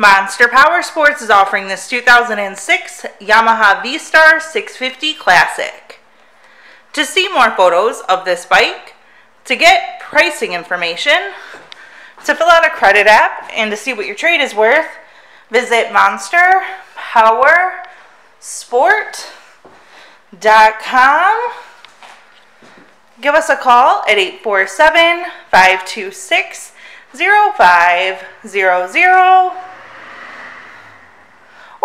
Monster Power Sports is offering this 2006 Yamaha V-Star 650 Classic. To see more photos of this bike, to get pricing information, to fill out a credit app, and to see what your trade is worth, visit monsterpowersport.com. Give us a call at 847 526 0500